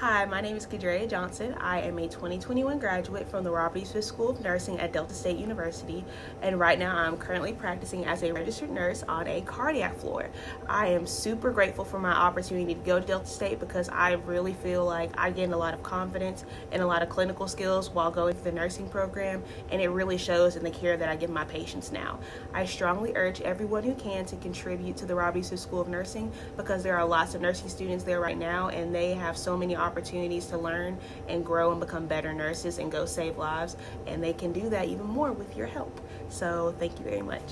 Hi, my name is Kadraya Johnson. I am a 2021 graduate from the Robert E. Smith School of Nursing at Delta State University, and right now I'm currently practicing as a registered nurse on a cardiac floor. I am super grateful for my opportunity to go to Delta State because I really feel like I gained a lot of confidence and a lot of clinical skills while going through the nursing program, and it really shows in the care that I give my patients now. I strongly urge everyone who can to contribute to the Robert E. Smith School of Nursing because there are lots of nursing students there right now, and they have so many opportunities opportunities to learn and grow and become better nurses and go save lives. And they can do that even more with your help. So thank you very much.